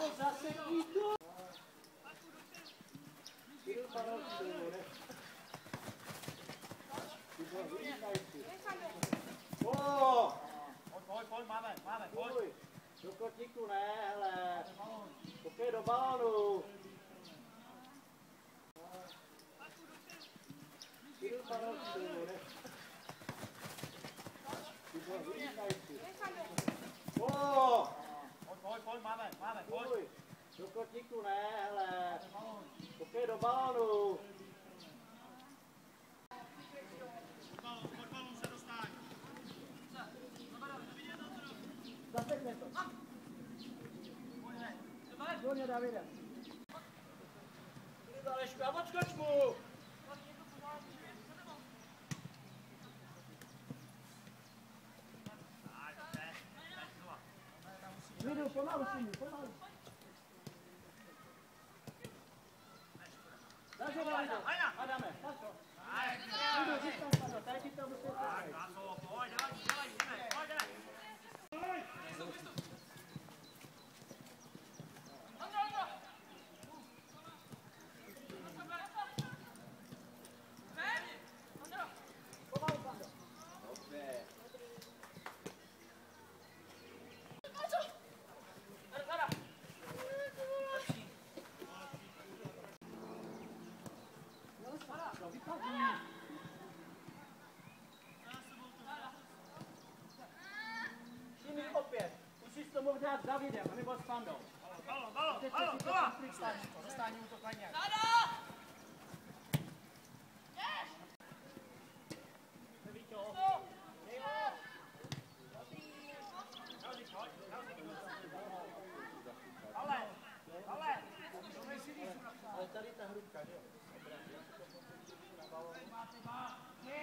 Vamos a seguido. Oh! Thôi, thôi, mà này, mà này, thôi. Chúng có chiếc cô này là... Ok, đồ bao đồ. Chiếc bao đồ này. Oh! Pojď, pojď, máme, máme, pojď. Do kotíku ne, hele. Pokej do balónu. Zasekne to. Dolně Davide. Alešku, a odskoč mu! Dáš ho, Davide. Adame, dáš ho. Lidu, získám spadlo, tady ti to musí pojď. Krásno, pojď, dělej, to s Davidem, nebo s Pandou. Halo, halo, Teď halo, si to halo. konflikt stání, zastání útokladně. Ale, ale. Ale tady ta hrubka, že jo?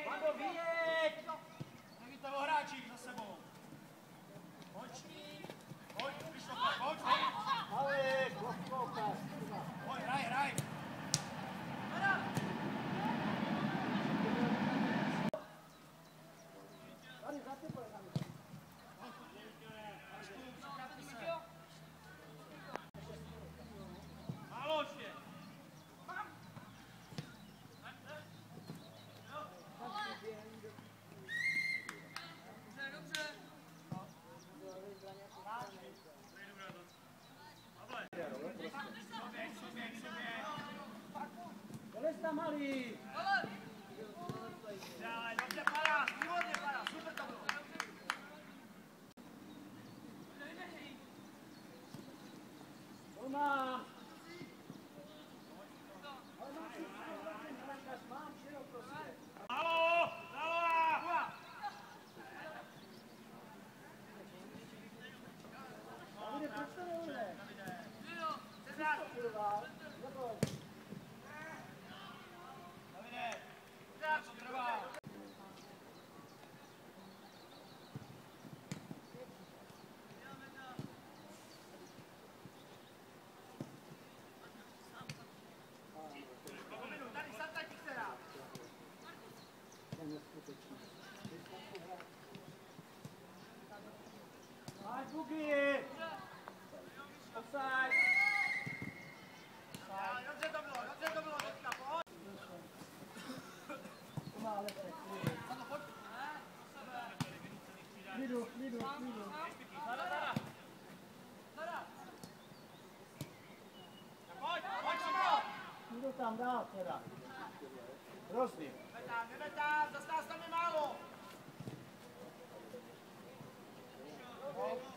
Pando, vyjeď! Nevíte o hráčích za sebou. Gracias por Mari! 아, 포기! tam dal teda. Hrozný. Nemetám, nemetám, zase nás tam je málo. No.